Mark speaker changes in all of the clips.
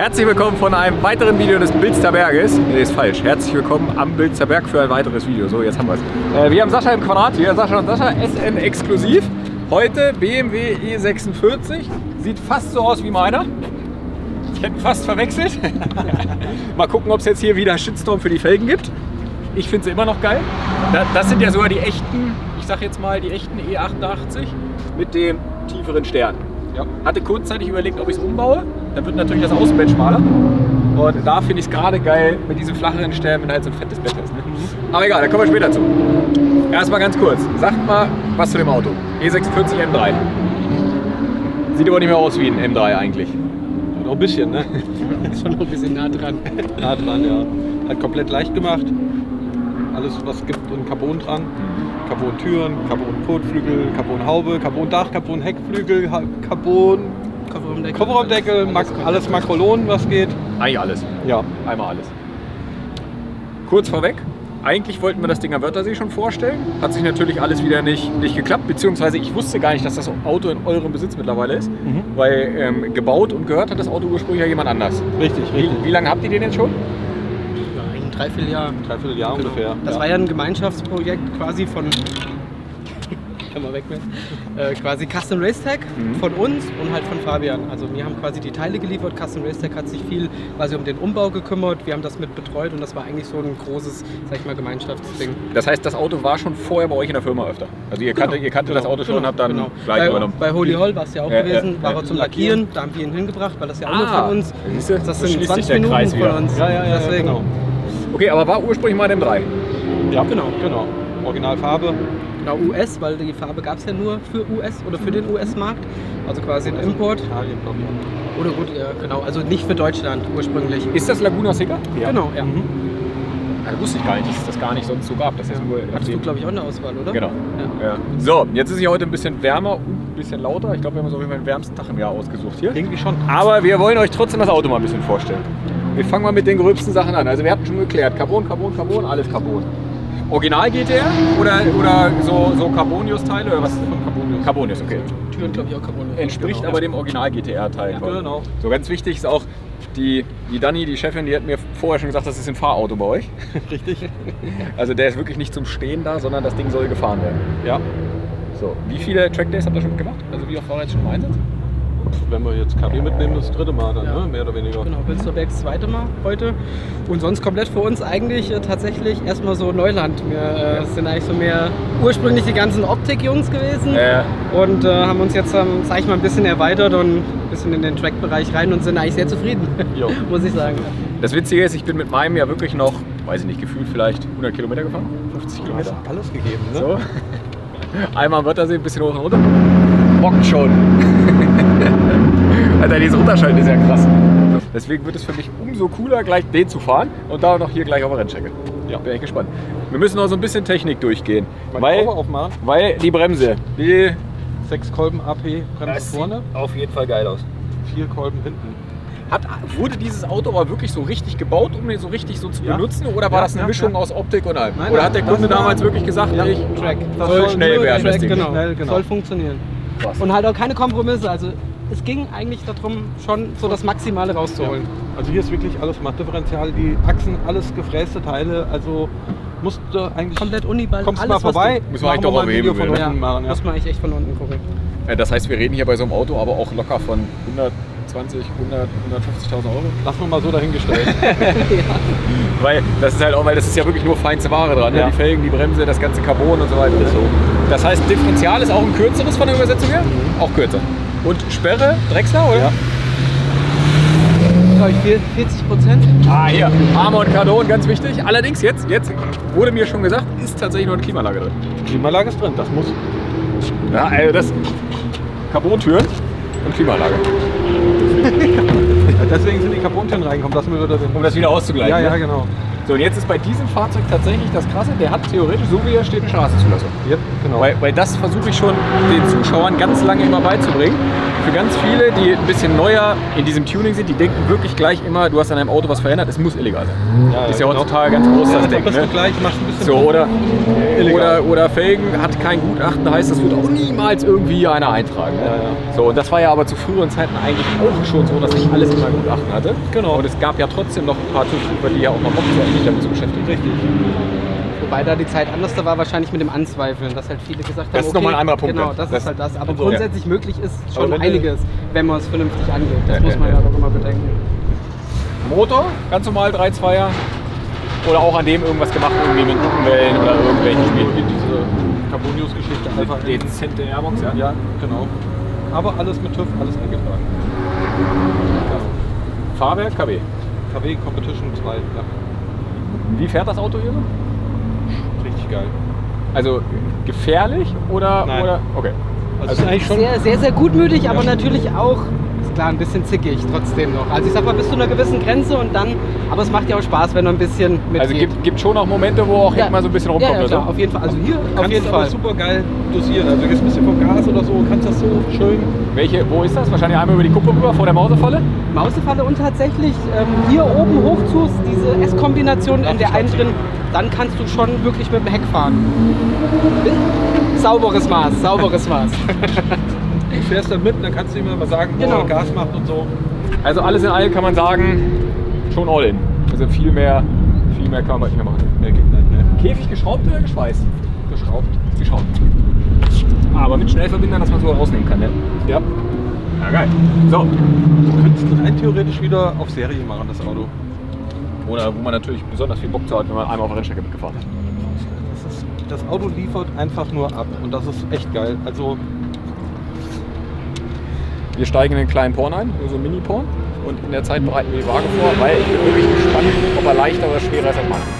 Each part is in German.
Speaker 1: Herzlich willkommen von einem weiteren Video des Bilster Berges. Nee, ist falsch. Herzlich willkommen am Bilster Berg für ein weiteres Video. So, jetzt haben wir es. Äh, wir haben Sascha im Quadrat hier. Sascha und Sascha, SN exklusiv. Heute BMW E46. Sieht fast so aus wie meiner. Ich hätte fast verwechselt. Mal gucken, ob es jetzt hier wieder Shitstorm für die Felgen gibt. Ich finde sie immer noch geil. Das sind ja sogar die echten, ich sag jetzt mal, die echten E88 mit dem tieferen Stern. Ja. Hatte kurzzeitig überlegt, ob ich es umbaue. Dann wird natürlich das Außenbett schmaler. Und da finde ich es gerade geil mit diesen flacheren Stellen, wenn halt so ein fettes Bett ist. Ne? Aber egal, da kommen wir später zu. Erstmal ganz kurz. Sagt mal was zu dem Auto. E46 M3. Sieht aber nicht mehr aus wie ein M3 eigentlich.
Speaker 2: Noch ein bisschen, ne?
Speaker 3: Ist schon noch ein bisschen nah dran.
Speaker 2: nah dran, ja. Hat komplett leicht gemacht. Alles, was gibt, in Carbon dran. Carbon-Türen, Carbon-Kotflügel, Carbon-Haube, Carbon-Dach, Carbon-Heckflügel, Carbon...
Speaker 3: Kofferraumdeckel.
Speaker 2: Kofferraumdeckel,
Speaker 3: Alles,
Speaker 2: alles Makrolon, was geht.
Speaker 1: Eigentlich alles.
Speaker 2: Ja.
Speaker 1: Einmal alles. Kurz vorweg, eigentlich wollten wir das Ding am Wörthersee schon vorstellen. Hat sich natürlich alles wieder nicht, nicht geklappt, beziehungsweise ich wusste gar nicht, dass das Auto in eurem Besitz mittlerweile ist,
Speaker 2: Mhm.
Speaker 1: weil ähm, gebaut und gehört hat das Auto ursprünglich ja jemand anders.
Speaker 2: Richtig,
Speaker 1: Wie,
Speaker 2: richtig.
Speaker 1: wie lange habt ihr den jetzt schon?
Speaker 3: Ja, ein Dreivierteljahr.
Speaker 2: Dreiviertel Jahr
Speaker 3: Genau.
Speaker 2: ungefähr.
Speaker 3: Das
Speaker 2: ja.
Speaker 3: war ja ein Gemeinschaftsprojekt quasi von. Kann man wegnehmen. Äh, quasi Custom Racetech
Speaker 1: Mhm.
Speaker 3: von uns und halt von Fabian. Also wir haben quasi die Teile geliefert. Custom Racetech hat sich viel quasi um den Umbau gekümmert. Wir haben das mit betreut und das war eigentlich so ein großes, sag ich mal, Gemeinschaftsding.
Speaker 1: Das heißt, das Auto war schon vorher bei euch in der Firma öfter. Also ihr kannte,
Speaker 3: Genau.
Speaker 1: ihr kannte das Auto schon und habt dann
Speaker 3: genau.
Speaker 1: gleich
Speaker 3: bei,
Speaker 1: übernommen.
Speaker 3: bei Holy Hall war es ja auch
Speaker 1: Ja,
Speaker 3: gewesen,
Speaker 1: ja,
Speaker 3: war
Speaker 1: ja.
Speaker 3: er zum
Speaker 2: Lackieren.
Speaker 3: Da haben wir ihn hingebracht, weil das ja auch
Speaker 1: Ah,
Speaker 3: von uns.
Speaker 1: siehste,
Speaker 3: Das sind
Speaker 1: schließt
Speaker 3: 20
Speaker 1: sich der
Speaker 3: Minuten
Speaker 1: Kreis
Speaker 3: von uns.
Speaker 2: Ja, ja, ja,
Speaker 3: Deswegen.
Speaker 2: genau.
Speaker 1: Okay, aber war ursprünglich mal ein M3.
Speaker 2: Ja,
Speaker 3: Genau.
Speaker 2: genau. Originalfarbe.
Speaker 3: Genau, US, weil die Farbe gab es ja nur für US oder für den US-Markt. Also quasi ein Import.
Speaker 2: Italien, glaube ich.
Speaker 3: Oder gut, ja, genau. Also nicht für Deutschland ursprünglich.
Speaker 1: Ist das Laguna Seca?
Speaker 3: Genau, ja.
Speaker 2: Mhm.
Speaker 1: Also wusste ich gar nicht, dass es das gar nicht sonst so gab. Das ist nur
Speaker 3: Hattest du, glaube ich, auch eine Auswahl, oder?
Speaker 1: Genau.
Speaker 3: Ja.
Speaker 1: Ja. So, jetzt ist es hier heute ein bisschen wärmer und ein bisschen lauter. Ich glaube, wir haben uns auf jeden Fall den wärmsten Tag im Jahr ausgesucht hier.
Speaker 2: Irgendwie schon.
Speaker 1: Aber wir wollen euch trotzdem das Auto mal ein bisschen vorstellen. Wir fangen mal mit den gröbsten Sachen an. Also wir hatten schon geklärt, Carbon, Carbon, Carbon, alles Carbon. Original GTR oder, oder so, so Carbonius-Teile oder was?
Speaker 2: Von Carbonius.
Speaker 1: Carbonius, okay.
Speaker 3: Türen, glaube ich, auch Carbon.
Speaker 1: Entspricht
Speaker 3: genau.
Speaker 1: aber dem Original GTR-Teil.
Speaker 2: Genau.
Speaker 1: So ganz wichtig ist auch, die, die Dani, die Chefin, die hat mir vorher schon gesagt, das ist ein Fahrauto bei euch.
Speaker 2: Richtig.
Speaker 1: Also der ist wirklich nicht zum Stehen da, sondern das Ding soll gefahren werden.
Speaker 2: Ja.
Speaker 1: So, wie viele Trackdays habt ihr schon gemacht? Also wie oft war er jetzt schon im Einsatz?
Speaker 2: Wenn wir jetzt KB mitnehmen, das dritte Mal dann,
Speaker 3: Ja.
Speaker 2: ne? mehr oder weniger.
Speaker 3: Genau, Bilsterberg das zweite Mal heute. Und sonst komplett für uns eigentlich äh, tatsächlich erstmal so Neuland. Wir äh, sind eigentlich so mehr ursprünglich die ganzen Optik-Jungs gewesen.
Speaker 1: Äh,
Speaker 3: Und äh, haben uns jetzt, ähm, sag ich mal, ein bisschen erweitert und ein bisschen in den Track-Bereich rein und sind eigentlich sehr zufrieden, muss ich sagen.
Speaker 1: das Witzige ist, ich bin mit meinem ja wirklich noch, weiß ich nicht, gefühlt vielleicht 100 Kilometer gefahren, 50
Speaker 2: Du hast
Speaker 1: Kilometer.
Speaker 2: alles gegeben, ne?
Speaker 1: So. Einmal am Wörthersee, ein bisschen hoch und runter. Bockt schon. Alter, dieses Runterschalten ist ja krass. Deswegen wird es für mich umso cooler, gleich den zu fahren und da noch hier gleich auf der Rennstrecke.
Speaker 2: Ja.
Speaker 1: Bin echt gespannt. Wir müssen noch so ein bisschen Technik durchgehen. Weil, weil die Bremse, die
Speaker 2: Sechs Kolben AP, Bremse vorne,
Speaker 1: auf jeden Fall geil aus.
Speaker 2: vier Kolben hinten.
Speaker 1: Hat, wurde dieses Auto aber wirklich so richtig gebaut, um ihn so richtig so zu
Speaker 2: Ja.
Speaker 1: benutzen? Oder war
Speaker 2: Ja,
Speaker 1: das eine
Speaker 2: ja,
Speaker 1: Mischung aus Optik und allem?
Speaker 2: Nein,
Speaker 1: oder hat der
Speaker 2: das
Speaker 1: Kunde damals wirklich gesagt,
Speaker 2: Ja,
Speaker 1: ich
Speaker 3: Track.
Speaker 2: Das
Speaker 1: soll
Speaker 2: soll
Speaker 1: schnell werden, das
Speaker 3: Track, genau.
Speaker 2: Schnell, genau.
Speaker 3: Soll funktionieren. Und halt auch keine Kompromisse. Also es ging eigentlich darum, schon so das Maximale rauszuholen.
Speaker 2: Also hier ist wirklich alles Mattdifferenzial, die Achsen, alles gefräste Teile, also musste eigentlich...
Speaker 3: Komplett Uniball,
Speaker 2: Kommst
Speaker 3: alles
Speaker 2: mal vorbei,
Speaker 1: Müssen wir eigentlich doch
Speaker 2: mal Video von
Speaker 1: ne?
Speaker 3: Ja,
Speaker 2: unten machen. Ja.
Speaker 3: muss man eigentlich echt von unten gucken.
Speaker 1: Ja, das heißt, wir reden hier bei so einem Auto aber auch locker von 120, 100, 150.000 Euro.
Speaker 2: Lassen wir mal so dahingestellt.
Speaker 1: Weil das ist halt auch, weil das ist ja wirklich nur feinste Ware dran. Ne?
Speaker 2: Ja.
Speaker 1: Die Felgen, die Bremse, das ganze Carbon und so weiter.
Speaker 2: Ist so.
Speaker 1: Das heißt, Differential ist auch ein kürzeres von der Übersetzung her? Auch kürzer. Und Sperre, Drechsler, oder?
Speaker 2: Ja.
Speaker 3: Glaube ich 40 Prozent.
Speaker 1: Ah, hier. Arme und Kardon, ganz wichtig. Allerdings, jetzt, jetzt wurde mir schon gesagt, ist tatsächlich nur eine Klimaanlage drin.
Speaker 2: Klimaanlage ist drin, das muss.
Speaker 1: Ja, also das Carbontüren und Klimaanlage.
Speaker 2: Deswegen sind die Carbontüren reingekommen.
Speaker 1: Um das wieder auszugleichen.
Speaker 2: Ja, ja,
Speaker 1: ne?
Speaker 2: genau.
Speaker 1: So, und jetzt ist bei diesem Fahrzeug tatsächlich das Krasse, der hat theoretisch, so wie er steht, eine Straßenzulassung.
Speaker 2: Yep, genau.
Speaker 1: Weil, weil das versuche ich schon den Zuschauern ganz lange immer beizubringen. Für ganz viele, die ein bisschen neuer in diesem Tuning sind, die denken wirklich gleich immer, du hast an deinem Auto was verändert, es muss illegal sein.
Speaker 2: Ja,
Speaker 1: ist ja
Speaker 2: genau.
Speaker 1: heutzutage ganz groß das
Speaker 2: ja,
Speaker 1: Denken. Ne?
Speaker 2: gleich, machst ein bisschen
Speaker 1: So, oder, oder, oder Felgen hat kein Gutachten, heißt, das wird auch niemals irgendwie einer eintragen. Ne?
Speaker 2: Ja.
Speaker 1: So, und das war ja aber zu früheren Zeiten eigentlich auch schon so, dass nicht alles immer Gutachten hatte.
Speaker 2: Genau.
Speaker 1: Und es gab ja trotzdem noch ein paar TÜV-Prüfer, die ja auch mal Bock sich damit zu beschäftigen.
Speaker 2: Richtig.
Speaker 3: Wobei da die Zeit anders da war, wahrscheinlich mit dem Anzweifeln, dass halt viele gesagt haben,
Speaker 1: Das ist nochmal ein anderer Punkt,
Speaker 3: Genau,
Speaker 1: ja.
Speaker 3: das,
Speaker 1: Das-
Speaker 3: ist halt das. Aber
Speaker 1: also,
Speaker 3: grundsätzlich möglich ist schon
Speaker 2: wenn du-
Speaker 3: einiges, wenn man es vernünftig angeht. Das
Speaker 1: Ja,
Speaker 3: muss
Speaker 1: ja,
Speaker 3: man
Speaker 1: ja.
Speaker 3: ja, doch immer bedenken.
Speaker 1: Motor, ganz normal 3-2er. Oder auch an dem irgendwas gemacht, irgendwie mit Nockenwellen oder irgendwelchen Spielen.
Speaker 2: Diese Carbonius-Geschichte einfach
Speaker 1: dezente Airbox, ja.
Speaker 2: Ja, genau. Aber alles mit TÜV, alles eingetragen.
Speaker 1: Fahrwerk, KW.
Speaker 2: KW Competition 2, ja.
Speaker 1: Wie fährt das Auto hier? so?
Speaker 2: Richtig geil.
Speaker 1: Also gefährlich oder,
Speaker 2: Nein.
Speaker 1: oder? Okay.
Speaker 2: Also, ist eigentlich schon.
Speaker 3: Sehr, sehr, sehr gutmütig, aber
Speaker 2: Ja.
Speaker 3: natürlich auch, ist klar, ein bisschen zickig trotzdem noch. Also ich sag mal, bis zu einer gewissen Grenze und dann, aber es macht ja auch Spaß, wenn man ein bisschen mitgeht.
Speaker 1: Also gibt, gibt schon auch Momente, wo auch
Speaker 3: Ja.
Speaker 1: mal so ein bisschen
Speaker 3: ja,
Speaker 1: rumkommt.
Speaker 3: ja, klar,
Speaker 1: oder
Speaker 3: auf jeden Fall. Also hier auf
Speaker 2: kannst
Speaker 3: jeden
Speaker 2: aber
Speaker 3: Fall.
Speaker 2: super geil dosieren. Also du gehst ein bisschen vom Gas oder so, kannst das so schön.
Speaker 1: Welche, wo ist das? Wahrscheinlich einmal über die Kuppe rüber vor der Mausefalle?
Speaker 3: Mausefalle und tatsächlich ähm, hier oben hoch zu, diese S-Kombination in der einen drin, dann kannst du schon wirklich mit dem Heck fahren. Sauberes Maß, sauberes Maß.
Speaker 2: Du fährst dann mit und dann kannst du ihm mal sagen, wo
Speaker 3: Genau.
Speaker 2: er Gas macht und so.
Speaker 1: Also alles in allem kann man sagen, schon all in. Also viel mehr, viel mehr kann man nicht mehr machen.
Speaker 2: Nee, geht nicht, ne?
Speaker 1: Käfig geschraubt oder geschweißt? Geschraubt. Geschraubt. Aber mit Schnellverbindern, dass man so rausnehmen kann, ne?
Speaker 2: Ja.
Speaker 1: Ja, geil. So.
Speaker 2: Du könntest rein theoretisch wieder auf Serie machen, das Auto.
Speaker 1: Oder wo man natürlich besonders viel Bock zu hat, wenn man einmal auf der Rennstrecke mitgefahren.
Speaker 2: Das, ist, das Auto liefert einfach nur ab und das ist echt geil. Also
Speaker 1: Wir steigen in den kleinen Porn ein, so einen Mini-Porn. Und in der Zeit bereiten wir die Waage vor, weil ich bin wirklich gespannt, ob er leichter oder schwerer ist als meiner.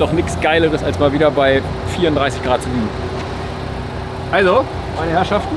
Speaker 1: Gibt doch nichts Geileres, als mal wieder bei 34 Grad zu liegen. Also, meine Herrschaften,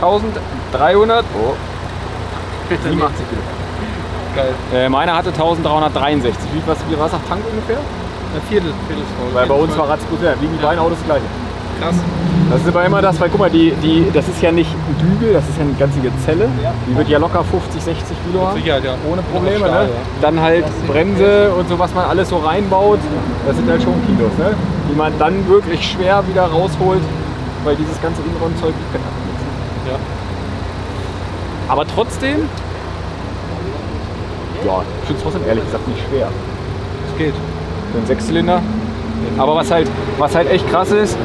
Speaker 1: 1300, oh, 87 Kilo.
Speaker 2: Geil.
Speaker 1: Äh, meiner hatte 1363. Wie, was, wie war es auf Tank ungefähr?
Speaker 2: Ein Viertel, Viertel.
Speaker 1: Weil bei uns war Ratzgut, ja, wiegen die beiden Autos das gleiche.
Speaker 2: krass.
Speaker 1: Das ist aber immer das, weil guck mal, die, die, das ist ja nicht ein Dübel, das ist ja eine ganzige Zelle. Die wird ja locker 50, 60 Kilo haben.
Speaker 2: Sicherheit, ja.
Speaker 1: Ohne Probleme, ne? Dann halt Bremse und so, was man alles so reinbaut. Das sind halt schon Kilos, ne? Die man dann wirklich schwer wieder rausholt, weil dieses ganze Innenraumzeug ne?
Speaker 2: Ja.
Speaker 1: Aber trotzdem, ja, ich finde es trotzdem ehrlich gesagt nicht schwer.
Speaker 2: Es geht.
Speaker 1: Für einen Sechszylinder. Aber was halt, was halt echt krass ist,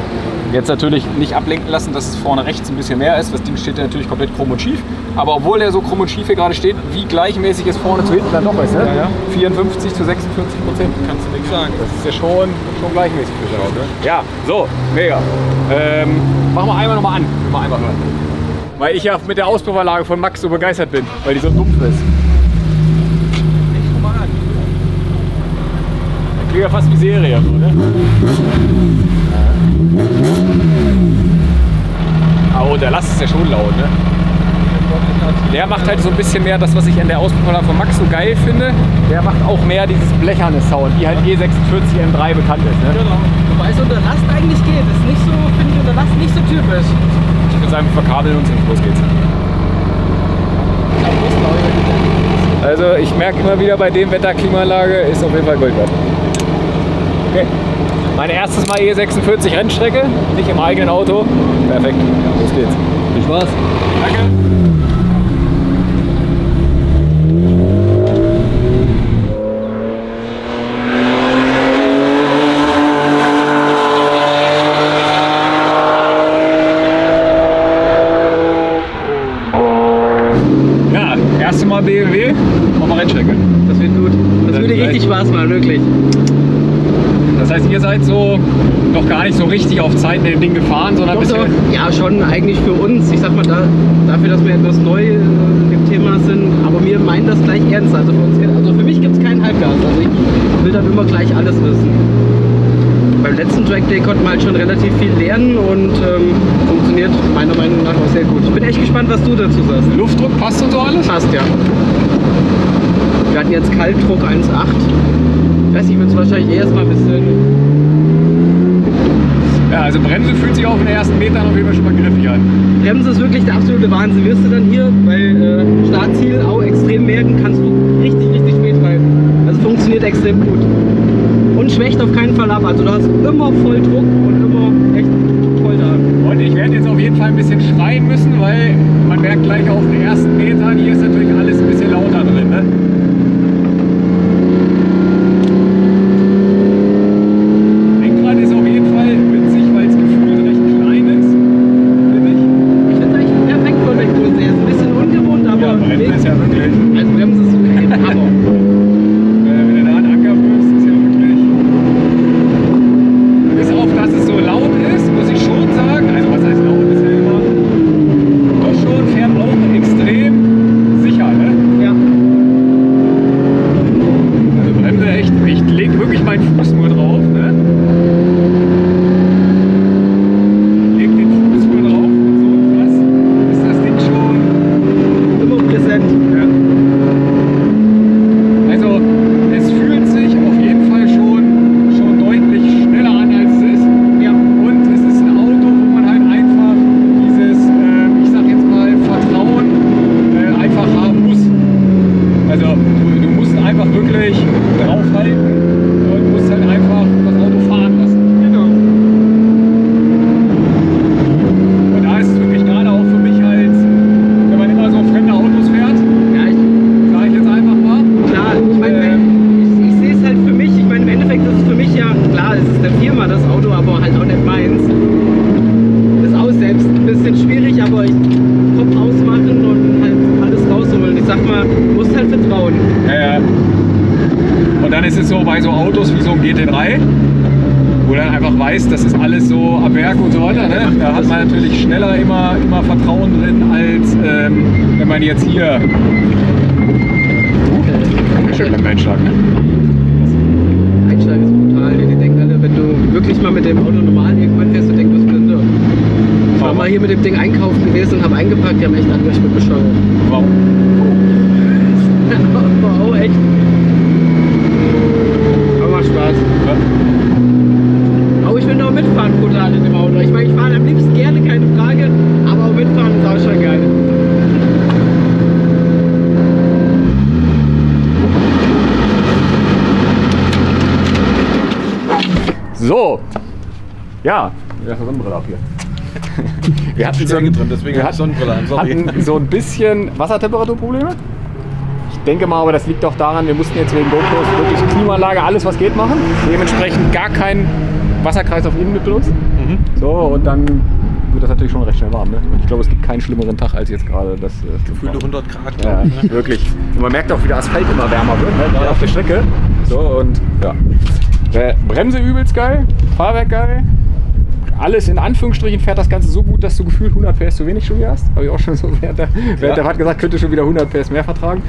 Speaker 1: jetzt natürlich nicht ablenken lassen, dass es vorne rechts ein bisschen mehr ist. Das Ding steht ja natürlich komplett krumm und schief. Aber obwohl der so krumm und schief hier gerade steht, wie gleichmäßig es vorne zu hinten dann doch ist. Ne?
Speaker 2: Ja, ja.
Speaker 1: 54 zu 46 Prozent.
Speaker 2: Kannst du nichts sagen.
Speaker 1: Das ist ja schon, schon gleichmäßig Auto. ne? Ja, so, mega. Ähm, machen wir einmal nochmal an. Mal einmal hören. Weil ich ja mit der Auspuffanlage von Max so begeistert bin, weil die so dumpf ist.
Speaker 2: Echt mal an.
Speaker 1: Das klingt ja fast wie Serie, so, ne? Oh, der Last ist ja schon laut, ne? Der macht halt so ein bisschen mehr das, was ich an der Auspuffanlage von Max so geil finde. Der macht auch mehr dieses blecherne Sound, wie halt E46 M3 bekannt ist. Ne?
Speaker 2: Genau.
Speaker 3: Wobei es unter Last eigentlich geht. Das ist nicht so, finde ich, unter Last nicht so typisch.
Speaker 1: Ich würde sagen, wir verkabeln uns und los geht's. Also ich merke immer wieder bei dem Wetter, Klimaanlage ist auf jeden Fall Gold wert. Okay. Mein erstes Mal E46 Rennstrecke, nicht im eigenen Auto. Perfekt. Los geht's. Viel Spaß. Danke. Ja, erste Mal BMW auf der Rennstrecke.
Speaker 3: Das wird gut. Das würde richtig Spaß machen, wirklich.
Speaker 1: Heißt, ihr seid so noch gar nicht so richtig auf Zeit in dem Ding gefahren, sondern
Speaker 3: Doch, doch, ja, schon eigentlich für uns. Ich sag mal, da, dafür, dass wir etwas neu äh, dem Thema sind, aber wir meinen das gleich ernst. Also für, uns, also für mich gibt es keinen Halbgas. Also ich will dann immer gleich alles wissen. Beim letzten Track Day konnten wir halt schon relativ viel lernen und ähm, funktioniert meiner Meinung nach auch sehr gut. Ich bin echt gespannt, was du dazu sagst.
Speaker 1: Luftdruck passt und so alles?
Speaker 3: Passt ja. Wir hatten jetzt Kaltdruck 1,8. Ich weiß nicht, wird es wahrscheinlich erstmal ein bisschen
Speaker 1: Ja, also Bremse fühlt sich auf den ersten Metern auf jeden Fall schon mal griffig an.
Speaker 3: Bremse ist wirklich der absolute Wahnsinn. Wirst du dann hier bei äh, Startziel auch extrem merken, kannst du richtig, richtig spät rein. Also funktioniert extrem gut. Und schwächt auf keinen Fall ab. Also du hast immer voll Druck und immer echt voll da.
Speaker 1: Und ich werde jetzt auf jeden Fall ein bisschen schreien müssen, weil man merkt gleich auf den ersten Metern, hier ist natürlich alles ein bisschen lauter drin. Ne? Lenkrad ist auf jeden Fall witzig, weil es gefühlt recht klein ist. Finde ich.
Speaker 3: Ich finde es eigentlich perfekt für den Kurs. Er ist ein bisschen ungewohnt, aber
Speaker 1: Ja, Bremse ist ja wirklich.
Speaker 3: also Bremse ist okay. Hammer.
Speaker 1: Äh, wenn du da einen Anker wirfst, ist ja wirklich. Bis auf, dass es so laut ist, muss ich schon sagen. Also, was heißt laut? Ist ja immer. Doch schon, fährt auch extrem sicher, ne?
Speaker 3: Ja.
Speaker 1: Also, Bremse echt. Ich lege wirklich meinen Fuß nur drauf, ne? Leg den Fuß nur drauf und so krass ist das Ding schon.
Speaker 3: Immer präsent.
Speaker 1: Ja. Also es fühlt sich auf jeden Fall schon, schon deutlich schneller an als es ist.
Speaker 3: Ja.
Speaker 1: Und es ist ein Auto, wo man halt einfach dieses, äh, ich sag jetzt mal, Vertrauen äh, einfach haben muss. Also du, musst einfach wirklich draufhalten und musst halt einfach das Auto fahren lassen.
Speaker 3: Genau.
Speaker 1: Und da ist es wirklich gerade auch für mich als, wenn man immer so fremde Autos fährt,
Speaker 3: Ja, ich,
Speaker 1: sage ich jetzt einfach mal.
Speaker 3: Klar, ich meine,
Speaker 1: Ähm.
Speaker 3: ich, ich sehe es halt für mich, ich meine, im Endeffekt ist es für mich ja, klar, es ist der Firma das Auto, aber halt auch nicht meins. Ist auch selbst ein bisschen schwierig, aber ich Kopf ausmachen und halt alles rausholen. Ich sag mal, du musst halt vertrauen.
Speaker 1: Ja, ja. Und dann ist es so bei so Autos wie so ein GT3, wo dann einfach weiß, das ist alles so am Werk und so weiter. Ne? Da hat man natürlich schneller immer, immer Vertrauen drin, als ähm, wenn man jetzt hier. Schön beim Einschlag. Ne?
Speaker 3: Einsteigen ist brutal. Die denken alle, wenn du wirklich mal mit dem Auto normal irgendwann fährst, du denkst, du bist blinder. Ich war mal hier mit dem Ding einkaufen gewesen und habe eingepackt, die haben echt mit bescheuert.
Speaker 1: Wow.
Speaker 3: War auch echt. Aber macht Spaß.
Speaker 1: Ja.
Speaker 3: Aber ich finde auch mitfahren brutal in dem Auto. Ich meine, ich fahre am liebsten gerne, keine Frage, aber auch mitfahren ist auch schon geil.
Speaker 1: So. Ja, wir haben Sonnenbrille ab hier. Wir hatten so, ein,
Speaker 2: drin, deswegen
Speaker 1: wir hatten so ein bisschen Wassertemperaturprobleme. Ich denke mal, aber das liegt auch daran, wir mussten jetzt wegen GoPros wirklich Klimaanlage, alles was geht machen. Dementsprechend gar keinen Wasserkreislauf innen mit benutzt.
Speaker 2: Mhm.
Speaker 1: So, und dann wird das natürlich schon recht schnell warm. Ne? Ich glaube, es gibt keinen schlimmeren Tag als jetzt gerade das. äh,
Speaker 2: Gefühlte 100 Grad.
Speaker 1: ja,
Speaker 2: ne?
Speaker 1: wirklich. Und man merkt auch, wie der Asphalt immer wärmer wird, ne? gerade auf der Strecke. So und ja. Äh, Bremse übelst geil, Fahrwerk geil. Alles in Anführungsstrichen fährt das Ganze so gut, dass du gefühlt 100 PS zu wenig schon wieder hast. Habe ich auch schon so während der, während der Fahrt gesagt, könnte schon wieder 100 PS mehr vertragen.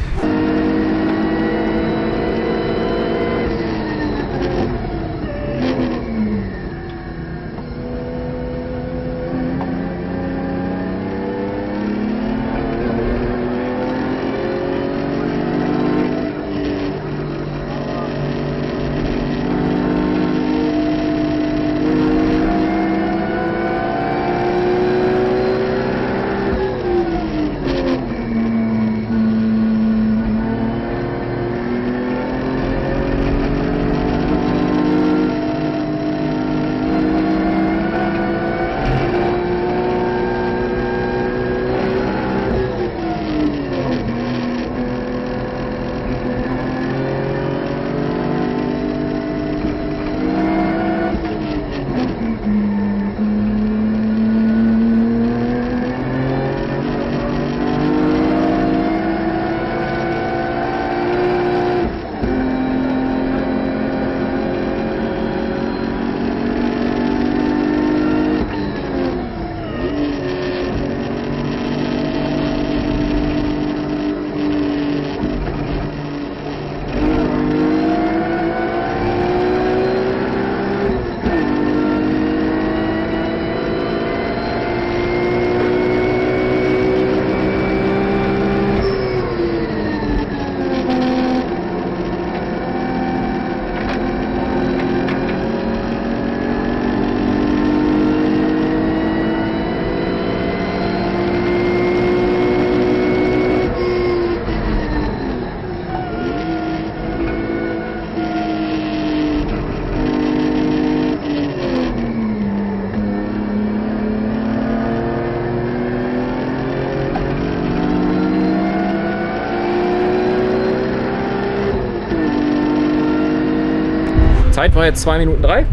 Speaker 1: Zeit war jetzt 2 Minuten 3.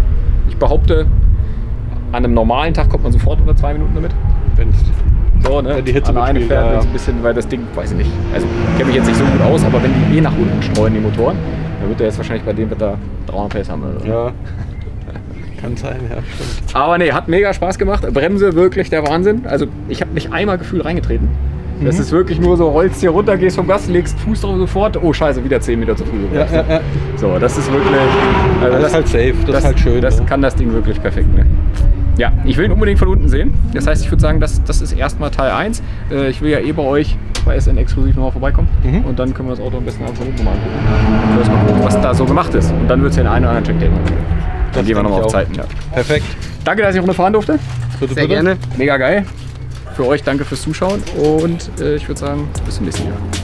Speaker 1: Ich behaupte, an einem normalen Tag kommt man sofort unter 2 Minuten damit.
Speaker 2: Wenn's
Speaker 1: So, ne?
Speaker 2: Wenn die Hitze mitspielt,
Speaker 1: fährt
Speaker 2: ja,
Speaker 1: ein bisschen, weil das Ding, weiß ich nicht. Also kenne mich jetzt nicht so gut aus, aber wenn die eh nach unten streuen, die Motoren, dann wird der jetzt wahrscheinlich bei dem Wetter 300 PS haben. Oder so.
Speaker 2: Ja. Kann sein, ja, stimmt.
Speaker 1: Aber nee, hat mega Spaß gemacht. Bremse wirklich der Wahnsinn. Also ich habe nicht einmal Gefühl reingetreten. Das
Speaker 2: Mhm.
Speaker 1: ist wirklich nur so, rollst hier runter, gehst vom Gas, legst Fuß drauf sofort. Oh scheiße, wieder 10 Meter zu früh.
Speaker 2: Ja, ja, ja.
Speaker 1: So, das ist wirklich. Also
Speaker 2: Das ist halt safe, das ist halt schön,
Speaker 1: Das
Speaker 2: ne?
Speaker 1: kann das Ding wirklich perfekt. Ne? Ja, ich will ihn unbedingt von unten sehen. Das heißt, ich würde sagen, das, das ist erstmal Teil 1. Äh, ich will ja eh bei euch bei SN exklusiv nochmal vorbeikommen.
Speaker 2: Mhm.
Speaker 1: Und dann können wir das Auto am besten einfach von unten nochmal angucken. Und erstmal gucken, was da so gemacht ist. Und dann wird es ja den einen oder anderen Check geben. Dann
Speaker 2: Das
Speaker 1: gehen wir nochmal auf. Zeiten. Ja.
Speaker 2: Perfekt.
Speaker 1: Danke, dass ich Runde fahren durfte.
Speaker 2: Bitte,
Speaker 3: Sehr
Speaker 2: bitte.
Speaker 3: gerne.
Speaker 1: Mega geil. Für euch danke fürs Zuschauen und äh, ich würde sagen, bis zum nächsten Jahr.